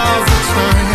miles of time